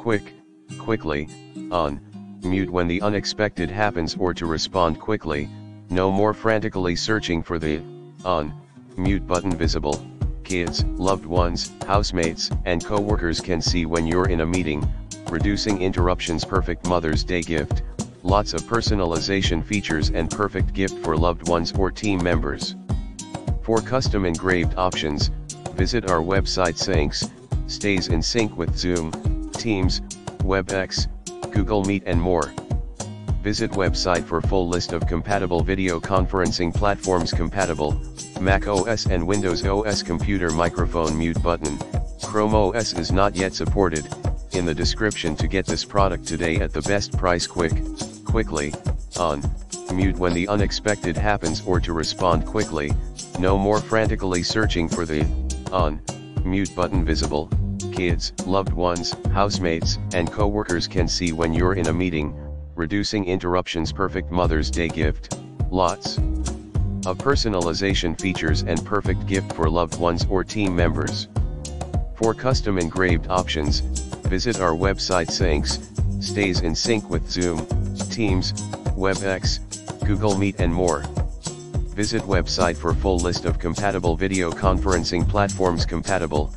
quick, quickly, on, mute when the unexpected happens or to respond quickly, no more frantically searching for the, on, mute button visible, kids, loved ones, housemates, and co-workers can see when you're in a meeting, reducing interruptions perfect Mother's Day gift, lots of personalization features and perfect gift for loved ones or team members. For custom engraved options, visit our website Syncs, stays in sync with Zoom, Teams, WebEx, Google Meet and more. Visit website for full list of compatible video conferencing platforms compatible, Mac OS and Windows OS computer microphone mute button, Chrome OS is not yet supported, in the description to get this product today at the best price quick, quickly, on, mute when the unexpected happens or to respond quickly, no more frantically searching for the, on, mute button visible, kids, loved ones, housemates, and co-workers can see when you're in a meeting, reducing interruptions perfect Mother's Day gift, lots of personalization features and perfect gift for loved ones or team members. For custom engraved options, visit our website Syncs, stays in sync with Zoom, Teams, WebEx, Google Meet and more. Visit website for full list of compatible video conferencing platforms compatible,